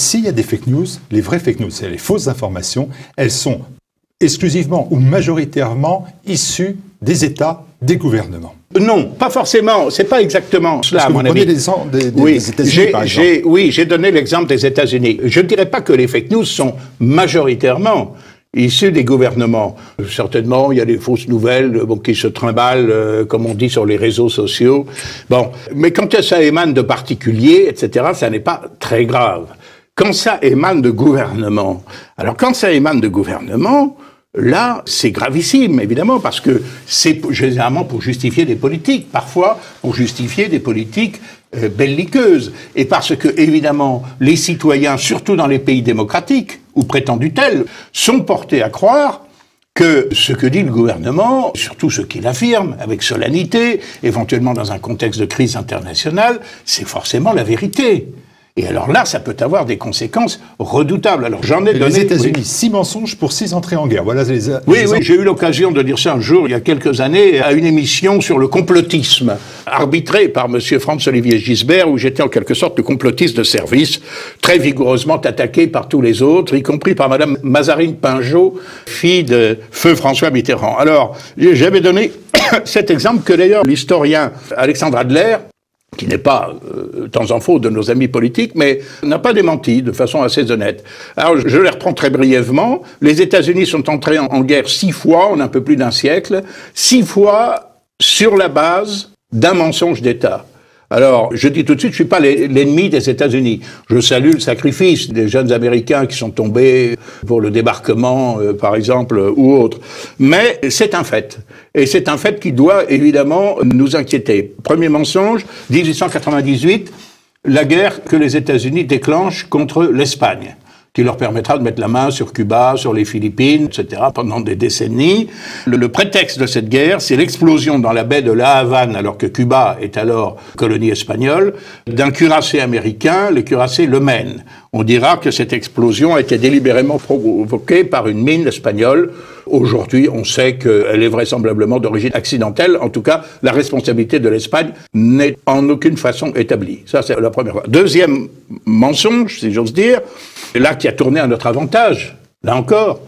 s'il y a des fake news, les vraies fake news, c'est les fausses informations, elles sont exclusivement ou majoritairement issues des États, des gouvernements. Non, pas forcément. C'est pas exactement cela, à mon avis. Des, des, des, oui, États-Unis, par exemple. Oui, j'ai donné l'exemple des États-Unis. Je ne dirais pas que les fake news sont majoritairement issus des gouvernements. Certainement, il y a des fausses nouvelles bon, qui se trimballent, euh, comme on dit, sur les réseaux sociaux. Bon, mais quand ça émane de particuliers, etc., ça n'est pas très grave. Quand ça émane de gouvernement, alors quand ça émane de gouvernement, Là, c'est gravissime, évidemment, parce que c'est généralement pour justifier des politiques, parfois pour justifier des politiques euh, belliqueuses, et parce que, évidemment, les citoyens, surtout dans les pays démocratiques, ou prétendus tels, sont portés à croire que ce que dit le gouvernement, surtout ce qu'il affirme avec solennité, éventuellement dans un contexte de crise internationale, c'est forcément la vérité. Et alors là, ça peut avoir des conséquences redoutables. Alors j'en ai donné. Les États-Unis, six mensonges pour six entrées en guerre. Voilà les. Oui, oui, j'ai eu l'occasion de dire ça un jour, il y a quelques années, à une émission sur le complotisme, arbitrée par Monsieur Franz-Olivier Gisbert, où j'étais en quelque sorte le complotiste de service, très vigoureusement attaqué par tous les autres, y compris par Madame Mazarine Pinjot, fille de Feu François Mitterrand. Alors, j'avais donné cet exemple que d'ailleurs l'historien Alexandre Adler qui n'est pas euh, temps en faux de nos amis politiques, mais n'a pas démenti de façon assez honnête. Alors je les reprends très brièvement. Les États-Unis sont entrés en, guerre six fois en un peu plus d'un siècle, six fois sur la base d'un mensonge d'État. Alors, je dis tout de suite, je suis pas l'ennemi des États-Unis. Je salue le sacrifice des jeunes Américains qui sont tombés pour le débarquement, euh, par exemple, ou autre. Mais c'est un fait. Et c'est un fait qui doit évidemment nous inquiéter. Premier mensonge, 1898, la guerre que les États-Unis déclenchent contre l'Espagne qui leur permettra de mettre la main sur Cuba, sur les Philippines, etc., pendant des décennies. Le, prétexte de cette guerre, c'est l'explosion dans la baie de La Havane, alors que Cuba est alors colonie espagnole, d'un cuirassé américain, le cuirassé Le Maine. On dira que cette explosion a été délibérément provoquée par une mine espagnole. Aujourd'hui, on sait qu'elle est vraisemblablement d'origine accidentelle. En tout cas, la responsabilité de l'Espagne n'est en aucune façon établie. Ça, c'est la première. Deuxième mensonge, si j'ose dire, là qui a tourné à notre avantage, là encore,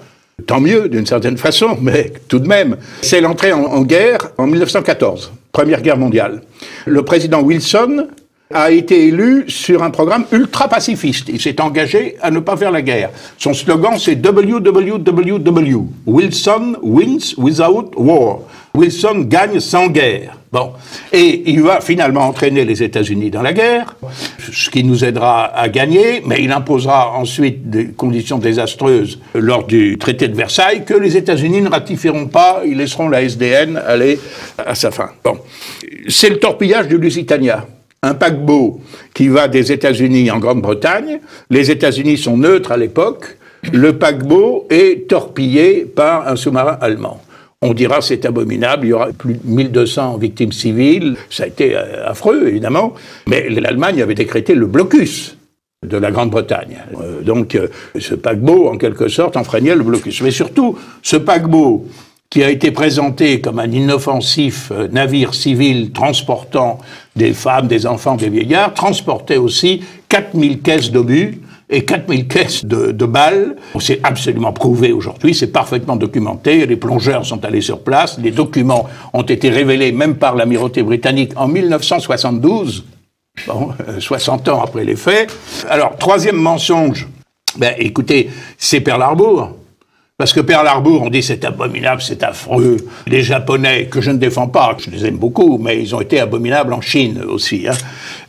tant mieux d'une certaine façon, mais tout de même, c'est l'entrée en, en, guerre en 1914, Première Guerre mondiale. Le président Wilson a été élu sur un programme ultra pacifiste. Il s'est engagé à ne pas faire la guerre. Son slogan, c'est WWWW. Wilson wins without war. Wilson gagne sans guerre. Bon. Et il va finalement entraîner les États-Unis dans la guerre, ce qui nous aidera à gagner, mais il imposera ensuite des conditions désastreuses lors du traité de Versailles que les États-Unis ne ratifieront pas, ils laisseront la SDN aller à sa fin. Bon. C'est le torpillage du Lusitania un paquebot qui va des États-Unis en Grande-Bretagne. Les États-Unis sont neutres à l'époque. Le paquebot est torpillé par un sous-marin allemand. On dira c'est abominable, il y aura plus de 1200 victimes civiles. Ça a été euh, affreux, évidemment. Mais l'Allemagne avait décrété le blocus de la Grande-Bretagne. Euh, donc euh, ce paquebot, en quelque sorte, enfreignait le blocus. Mais surtout, ce paquebot qui a été présenté comme un inoffensif navire civil transportant des femmes, des enfants, des vieillards, transportait aussi 4000 caisses d'obus et 4000 caisses de, de balles. C'est absolument prouvé aujourd'hui, c'est parfaitement documenté. Les plongeurs sont allés sur place, les documents ont été révélés même par l'amirauté britannique en 1972, bon, 60 euh, ans après les faits. Alors, troisième mensonge, ben, écoutez, c'est Pearl Harbor. Parce que Pearl Harbor, on dit c'est abominable, c'est affreux. Les Japonais, que je ne défends pas, je les aime beaucoup, mais ils ont été abominables en Chine aussi. Hein.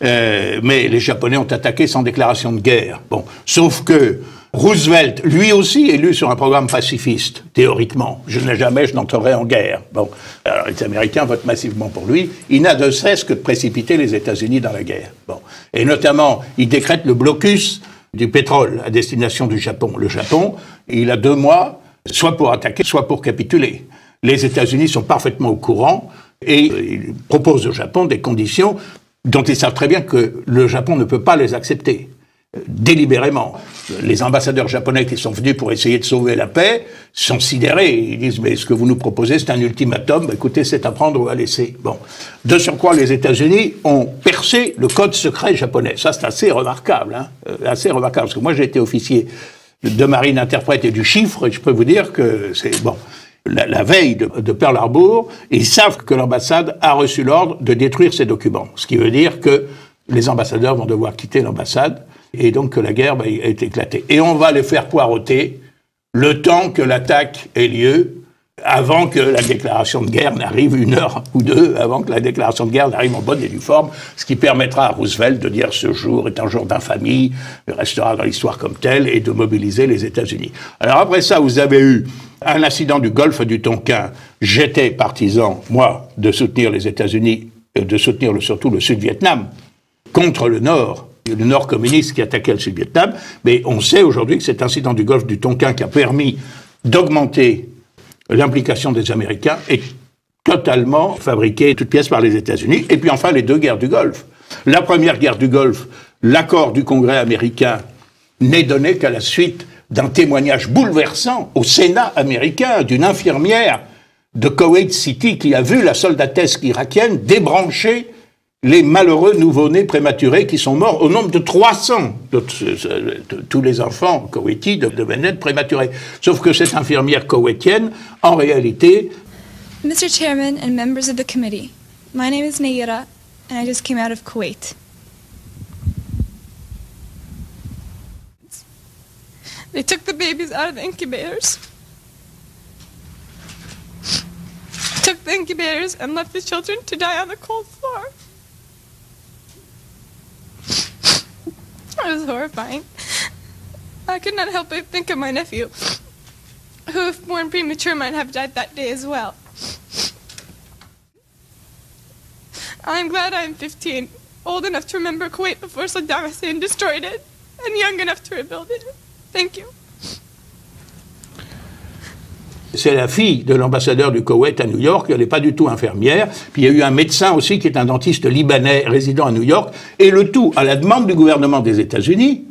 Euh, mais les Japonais ont attaqué sans déclaration de guerre. Bon, sauf que Roosevelt, lui aussi élu sur un programme pacifiste, théoriquement. Je n'ai jamais, je n'entrerai en guerre. Bon, alors les Américains votent massivement pour lui. Il n'a de cesse que de précipiter les États-Unis dans la guerre. Bon, et notamment, il décrète le blocus du pétrole à destination du Japon. Le Japon, il a deux mois soit pour attaquer, soit pour capituler. Les États-Unis sont parfaitement au courant et ils proposent au Japon des conditions dont ils savent très bien que le Japon ne peut pas les accepter. délibérément. Les ambassadeurs japonais qui sont venus pour essayer de sauver la paix sont sidérés. Ils disent, mais ce que vous nous proposez, c'est un ultimatum. Écoutez, c'est à prendre ou à laisser. Bon. De surcroît, les États-Unis ont percé le code secret japonais. Ça, c'est assez remarquable. Hein euh, assez remarquable. Parce que moi, j'ai été officier de marine interprète et du chiffre, je peux vous dire que c'est... Bon. La, veille de, de, Pearl ils savent que l'ambassade a reçu l'ordre de détruire ces documents. Ce qui veut dire que les ambassadeurs vont devoir quitter l'ambassade et donc que la guerre va est éclatée. Et on va les faire poireauter le temps que l'attaque ait lieu, avant que la déclaration de guerre n'arrive une heure ou deux, avant que la déclaration de guerre n'arrive en bonne et due forme, ce qui permettra à Roosevelt de dire ce jour est un jour d'infamie, restera dans l'histoire comme tel, et de mobiliser les États-Unis. Alors après ça, vous avez eu un incident du golfe du Tonkin. J'étais partisan, moi, de soutenir les États-Unis, de soutenir surtout le Sud-Vietnam contre le Nord, le Nord communiste qui attaquait le Sud-Vietnam, mais on sait aujourd'hui que cet incident du golfe du Tonkin qui a permis d'augmenter l'implication des Américains est totalement fabriqué toute pièce par les États-Unis. Et puis enfin les deux guerres du Golfe. La première guerre du Golfe, l'accord du Congrès américain n'est donné qu'à la suite d'un témoignage bouleversant au Sénat américain d'une infirmière de Kuwait City qui a vu la soldatesque irakienne débrancher les malheureux nouveau-nés prématurés qui sont morts au nombre de 300. tous les enfants koweïtis devaient naître prématurés. Sauf que cette infirmière koweïtienne, en réalité... Mr. Chairman and members of the committee, my name is Nayira and I just came out of Kuwait. They took the babies out of the incubators. Took the incubators and left the children to die on the cold floor. It was horrifying. I could not help but think of my nephew, who, if born premature, might have died that day as well. I'm glad I'm 15, old enough to remember Kuwait before Saddam Hussein destroyed it, and young enough to rebuild it. Thank you. C'est la fille de l'ambassadeur du Koweït à New York, elle n'est pas du tout infirmière. Puis il y a eu un médecin aussi qui est un dentiste libanais résident à New York. Et le tout, à la demande du gouvernement des États-Unis,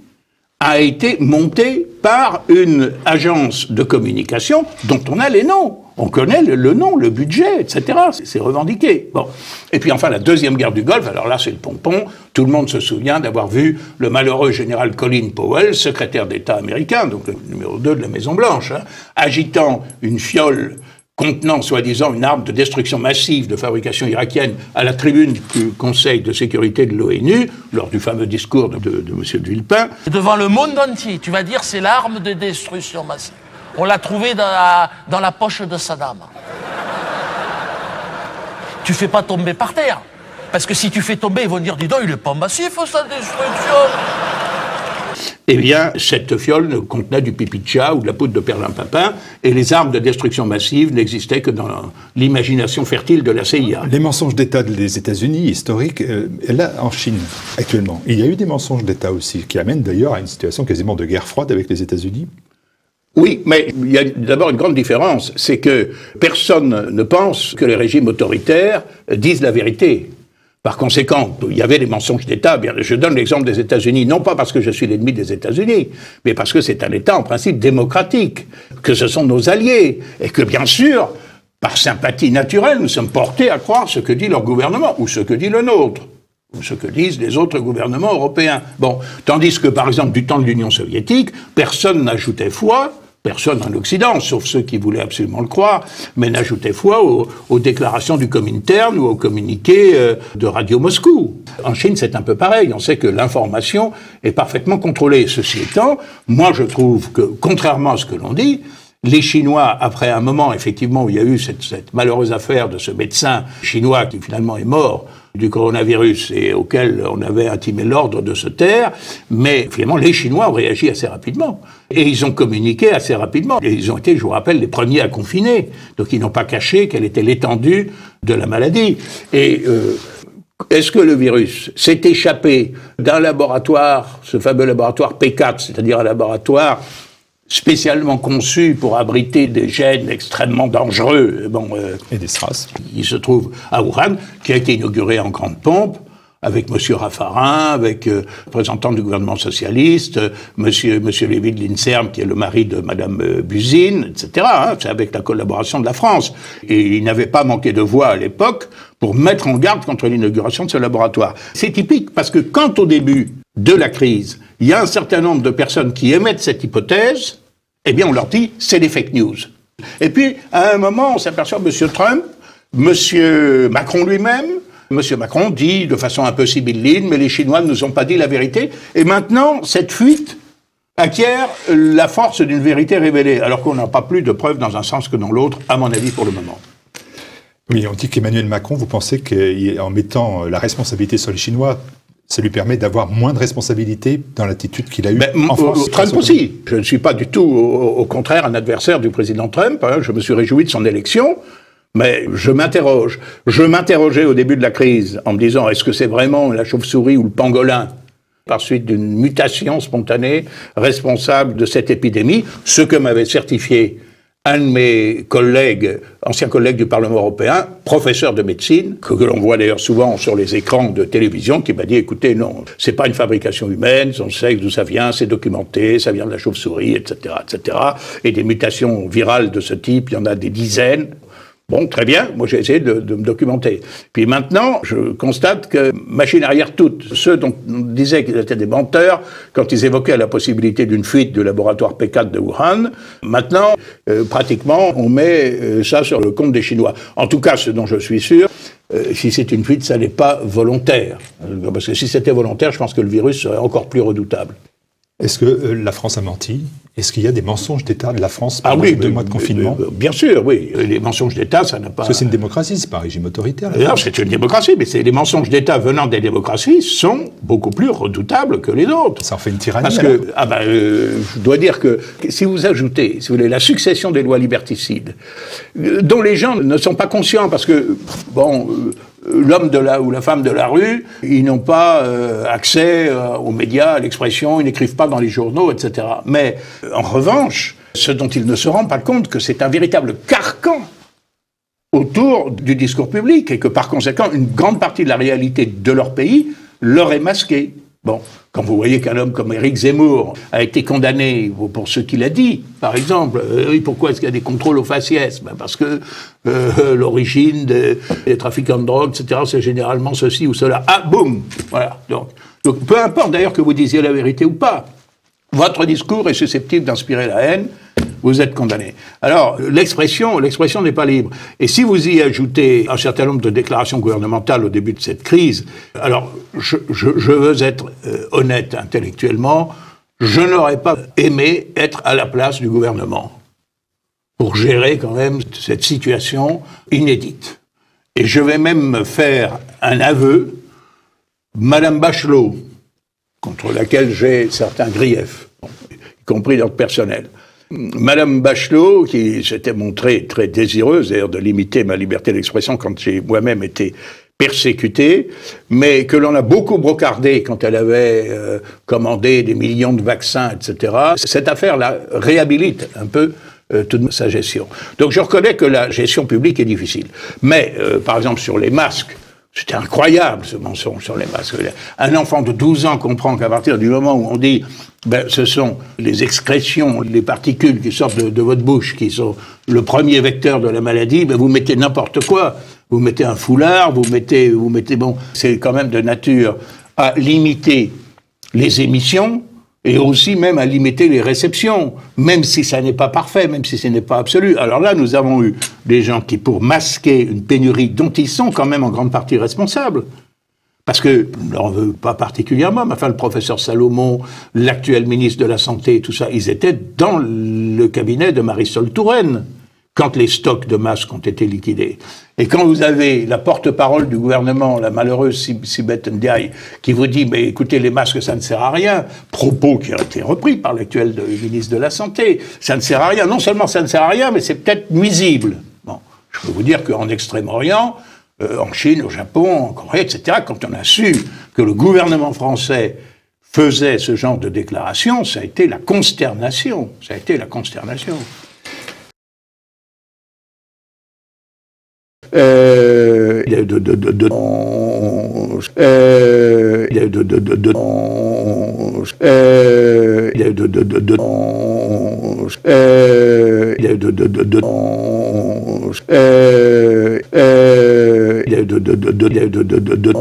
a été monté par une agence de communication dont on a les noms. On connaît le, nom, le budget, etc. C'est revendiqué. Et puis enfin, la deuxième guerre du Golfe, alors là, c'est le pompon. Tout le monde se souvient d'avoir vu le malheureux général Colin Powell, secrétaire d'État américain, donc le numéro 2 de la Maison-Blanche, hein, agitant une fiole contenant soi-disant une arme de destruction massive de fabrication irakienne à la tribune du Conseil de sécurité de l'ONU, lors du fameux discours de, de, de M. Villepin. Devant le monde entier, tu vas dire c'est l'arme de destruction massive. On l'a trouvé dans la, dans la poche de Saddam. tu fais pas tomber par terre. Parce que si tu fais tomber, ils vont dire, dis donc, il est pas massif, sa destruction. Eh bien, cette fiole contenait du pipi de chat ou de la poudre de perlimpapin, et les armes de destruction massive n'existaient que dans l'imagination fertile de la CIA. Les mensonges d'État des États-Unis, historiques, euh, là, en Chine, actuellement, il y a eu des mensonges d'État aussi, qui amènent d'ailleurs à une situation quasiment de guerre froide avec les États-Unis oui, mais il y a d'abord une grande différence, c'est que personne ne pense que les régimes autoritaires disent la vérité. Par conséquent, il y avait des mensonges d'État. Je donne l'exemple des États-Unis, non pas parce que je suis l'ennemi des États-Unis, mais parce que c'est un État en principe démocratique, que ce sont nos alliés, et que bien sûr, par sympathie naturelle, nous sommes portés à croire ce que dit leur gouvernement, ou ce que dit le nôtre ou ce que disent les autres gouvernements européens. Bon, tandis que par exemple du temps de l'Union soviétique, personne n'ajoutait foi Personne en Occident, sauf ceux qui voulaient absolument le croire, mais n'ajoutait foi aux, déclarations du Comintern ou aux communiqués euh, de Radio Moscou. En Chine, c'est un peu pareil. On sait que l'information est parfaitement contrôlée. Ceci étant, moi, je trouve que, contrairement à ce que l'on dit, les Chinois, après un moment, effectivement, où il y a eu cette, cette malheureuse affaire de ce médecin chinois qui finalement est mort du coronavirus et auquel on avait intimé l'ordre de se taire, mais finalement les Chinois ont réagi assez rapidement. Et ils ont communiqué assez rapidement. Et ils ont été, je vous rappelle, les premiers à confiner. Donc ils n'ont pas caché quelle était l'étendue de la maladie. Et euh, est-ce que le virus s'est échappé d'un laboratoire, ce fameux laboratoire P4, c'est-à-dire un laboratoire spécialement conçu pour abriter des gènes extrêmement dangereux. Bon, euh, et des strass. Il se trouve à Wuhan, qui a été inauguré en grande pompe. avec Monsieur Raffarin, avec euh, représentant du gouvernement socialiste, euh, Monsieur Monsieur Lévy de Linserm, qui est le mari de Madame euh, Buzine, etc. Hein, c'est avec la collaboration de la France. Et il n'avait pas manqué de voix à l'époque pour mettre en garde contre l'inauguration de ce laboratoire. C'est typique parce que quand au début de la crise, il y a un certain nombre de personnes qui émettent cette hypothèse, eh bien on leur dit c'est des fake news. Et puis à un moment, on s'aperçoit Monsieur Trump, Monsieur Macron lui-même, Monsieur Macron dit de façon un peu sibylline, mais les Chinois ne nous ont pas dit la vérité. Et maintenant, cette fuite acquiert la force d'une vérité révélée, alors qu'on n'a pas plus de preuves dans un sens que dans l'autre, à mon avis, pour le moment. Oui, on dit qu'Emmanuel Macron, vous pensez qu'en mettant la responsabilité sur les Chinois, ça lui permet d'avoir moins de responsabilité dans l'attitude qu'il a eue Ben, en France Trump aussi. Je ne suis pas du tout, au, au contraire, un adversaire du président Trump. hein. Je me suis réjoui de son élection. Mais je m'interroge. Je m'interrogeais au début de la crise en me disant est-ce que c'est vraiment la chauve-souris ou le pangolin par suite d'une mutation spontanée responsable de cette épidémie, ce que m'avait certifié un de mes collègues, ancien collègue du Parlement européen, professeur de médecine, que, que l'on voit d'ailleurs souvent sur les écrans de télévision, qui m'a dit écoutez, non, c'est pas une fabrication humaine, on sait d'où ça vient, c'est documenté, ça vient de la chauve-souris, etc., etc. Et des mutations virales de ce type, il y en a des dizaines. Bon, très bien, moi j'ai essayé de, me documenter. Puis maintenant, je constate que, machine arrière toute, ceux dont on disait qu'ils étaient des menteurs, quand ils évoquaient la possibilité d'une fuite du laboratoire P4 de Wuhan, maintenant, euh, pratiquement, on met euh, ça sur le compte des Chinois. En tout cas, ce dont je suis sûr, euh, si c'est une fuite, ça n'est pas volontaire. Parce que si c'était volontaire, je pense que le virus serait encore plus redoutable. Est-ce que euh, la France a menti? Est-ce qu'il y a des mensonges d'État de la France Ah pendant oui, les deux mois de confinement? Bien sûr, oui. Les mensonges d'État, ça n'a pas... Parce que c'est une démocratie, c'est pas un régime autoritaire. la Non, c'est une démocratie, mais c'est les mensonges d'État venant des démocraties sont beaucoup plus redoutables que les autres. Ça en fait une tyrannie. Parce que, ah ben, euh, je dois dire que si vous ajoutez, si vous voulez, la succession des lois liberticides, euh, dont les gens ne sont pas conscients, parce que, bon, euh, l'homme de la ou la femme de la rue, ils n'ont pas euh, accès euh, aux médias, à l'expression, ils n'écrivent pas dans les journaux, etc. Mais, euh, en revanche, ce dont ils ne se rendent pas compte, que c'est un véritable carcan autour du discours public et que par conséquent, une grande partie de la réalité de leur pays leur est masquée. Bon, quand vous voyez qu'un homme comme Éric Zemmour a été condamné pour ce qu'il a dit, par exemple, euh, pourquoi est-ce qu'il y a des contrôles aux faciès? Ben Parce que euh, l'origine des, des trafiquants de drogue, etc., c'est généralement ceci ou cela. Ah, boum Voilà. Donc, donc peu importe d'ailleurs que vous disiez la vérité ou pas, votre discours est susceptible d'inspirer la haine, vous êtes condamné. Alors, l'expression, l'expression n'est pas libre. Et si vous y ajoutez un certain nombre de déclarations gouvernementales au début de cette crise, alors, je, veux être euh, honnête intellectuellement, je n'aurais pas aimé être à la place du gouvernement pour gérer quand même cette situation inédite. Et je vais même me faire un aveu, Madame Bachelot, contre laquelle j'ai certains griefs, y compris dans le personnel. Madame Bachelot, qui s'était montrée très désireuse d'ailleurs de limiter ma liberté d'expression quand j'ai moi-même été persécuté, mais que l'on a beaucoup brocardé quand elle avait euh, commandé des millions de vaccins, etc. Cette affaire-là réhabilite un peu euh, toute sa gestion. Donc je reconnais que la gestion publique est difficile. Mais, euh, par exemple, sur les masques, c'était incroyable ce mensonge sur les masques. Un enfant de 12 ans comprend qu'à partir du moment où on dit ben, ce sont les excrétions, les particules qui sortent de, de votre bouche qui sont le premier vecteur de la maladie, ben, vous mettez n'importe quoi. Vous mettez un foulard, vous mettez, vous mettez bon, c'est quand même de nature à limiter les émissions et aussi même à limiter les réceptions, même si ça n'est pas parfait, même si ce n'est pas absolu. Alors là, nous avons eu des gens qui, pour masquer une pénurie dont ils sont quand même en grande partie responsables, parce que, je ne veux pas particulièrement, mais enfin, le professeur Salomon, l'actuel ministre de la Santé, tout ça, ils étaient dans le cabinet de Marisol Touraine quand les stocks de masques ont été liquidés. Et quand vous avez la porte-parole du gouvernement, la malheureuse Sib- Sibeth Ndiaye, qui vous dit, mais écoutez, les masques, ça ne sert à rien, propos qui ont été repris par l'actuel ministre de la Santé, ça ne sert à rien. Non seulement ça ne sert à rien, mais c'est peut-être nuisible. Bon, je peux vous dire qu'en Extrême-Orient, euh, en Chine, au Japon, en Corée, etc., quand on a su que le gouvernement français faisait ce genre de déclaration, ça a été la consternation. Ça a été la consternation. Euh, de, de- de- de- euh, il y a de de de de euh, il y a de de de de euh, il y a de de de de euh, euh, il y a de de de de il y a de de de de